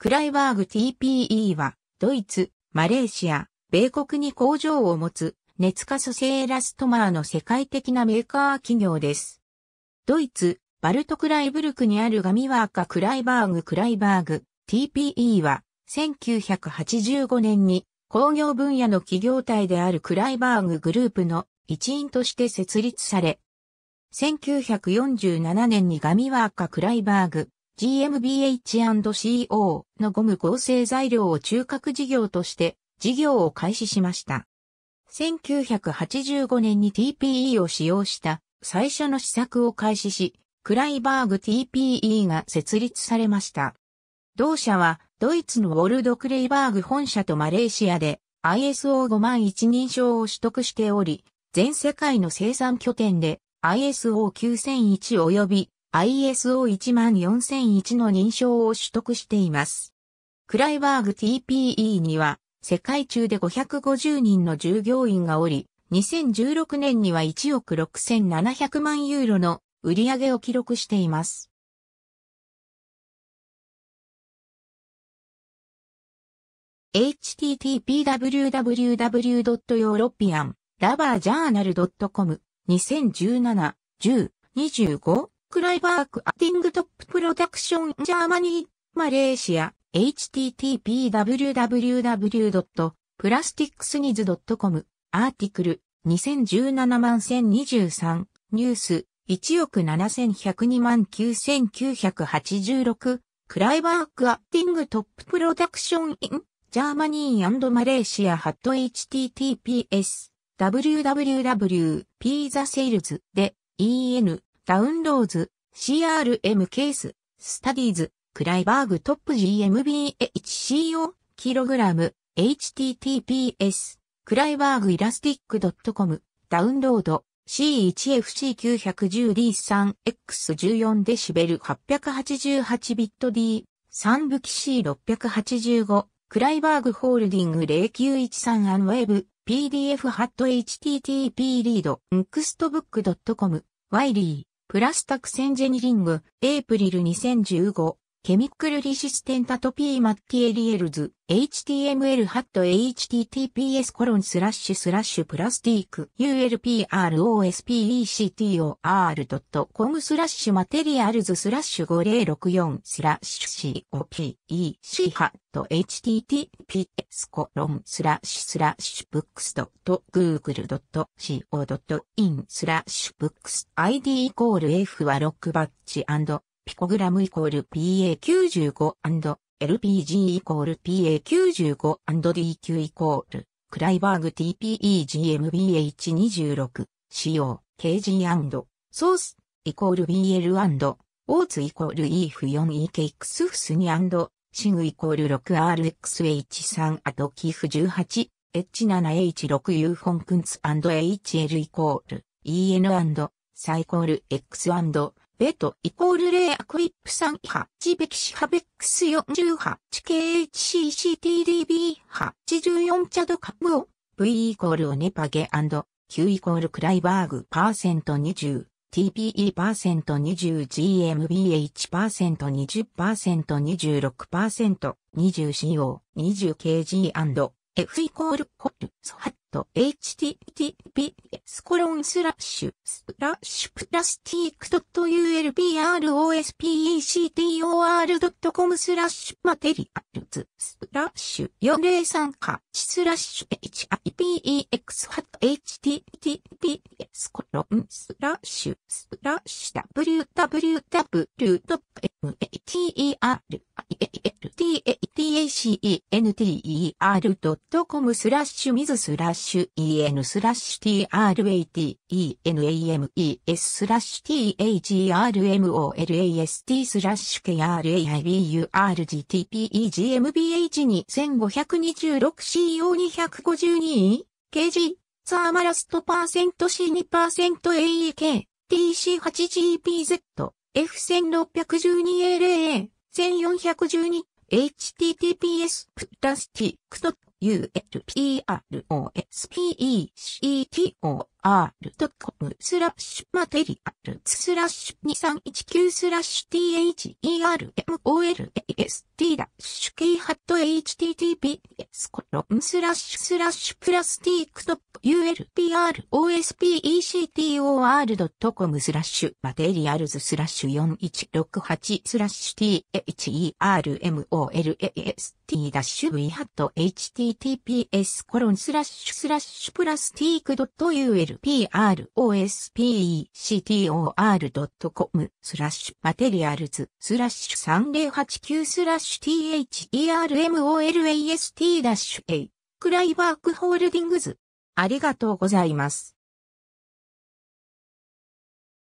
クライバーグ TPE は、ドイツ、マレーシア、米国に工場を持つ、熱可塑性エラストマーの世界的なメーカー企業です。ドイツ、バルトクライブルクにあるガミワーカクライバーグクライバーグ TPE は、1985年に工業分野の企業体であるクライバーググループの一員として設立され、1947年にガミワーカクライバーグ GmbH&CO のゴム合成材料を中核事業として事業を開始しました。1985年に TPE を使用した最初の試作を開始し、クライバーグ TPE が設立されました。同社はドイツのウォルドクレイバーグ本社とマレーシアで ISO5 万1認証を取得しており、全世界の生産拠点で ISO9001 及び ISO14001 の認証を取得しています。クライバーグ TPE には世界中で550人の従業員がおり、2016年には1億6700万ユーロの売り上げを記録しています。http www.european.labarjournal.com 2017-10-25クライバークアティングトッププロダクションジャーマニーマレーシア http www.plasticsneeds.com アーティクル2017万1023ニュース1億7102万9986クライバークアッティングトッププロダクションインジャーマニーマレーシアハット https www ピーザセールズで en ダウンローズ CRM ケーススタディーズクライバーグトップ GmbHCO キログラム https クライバーグイラスティック .com ダウンロード C1FC910D3X14 デシベル888ビット D3 武器 C685 クライバーグホールディング0913アンウェブ PDF ハット HTTP リード nextbook.com ワイリー。プラスタクセンジェニリングエイプリル2015ケミックルリシステンタトピーマッティエリエルズ HTML ハット HTTPS コロンスラッシュスラッシュプラスティーク ULPROSPECTOR.com スラッシュマテリアルズスラッシュ5064スラッシュ COPEC ハット HTTPS コロンスラッシュスラッシュブックスドット Google.co.in スラッシュブックス。ID イコール F はロックバッチピコグラムイコール PA95& LPG イコール PA95&DQ イコールクライバーグ TPE GmbH26 使用 KG& ソースイコール BL& オーツイコール EF4EKX フスニシグイコール 6RXH3 アトキフ18 H7H6U フォンクンツ &HL イコール EN& サイコール X& ベトイコールレアクイップ3波、ジベキシハベックス40波、KHCCTDB 波、84チャドカムオ、V イコールオネパゲ &Q イコールクライバーグパーセント20、TPE パーセント20、GMBH パーセント20パーセント26パーセント、20CO、20kg& F イコールコル、ソハット、https コロンスラッシュ、スラッシュプラスティック .ulprospector.com スラッシュマテリアルズ、スラッシュ403か、スラッシュ hipex ハット https コロンスラッシュ、スラッシュ www.mater tacenter.com スラッシュミズスラッシュ en スラッシュ tratenames スラッシュ tagrmolast スラッシュ kraiburgtpegmbh2526CO252 kg サーマラストパーセント C2% AEK TC8GPZ F1612LA 1412 https プラスティック ULPROSPECTOR ulprospector.com スラッシュマテリアルスラッシュ2319スラッシュ thermolast ダッシュ k ハット https コロンスラッシュスラッシュプラスティックトップ ulprospector.com スラッシュ materials スラッシュ4168スラッシュ thermolast ダッシュ v ハット H. T. https コロンスラッシュスラッシュプラスティック .ulprospector.com スラッシュ materials スラッシュ3089スラッシュ THERMOLAST ダッシュ A クライバークホールディングズありがとうございます。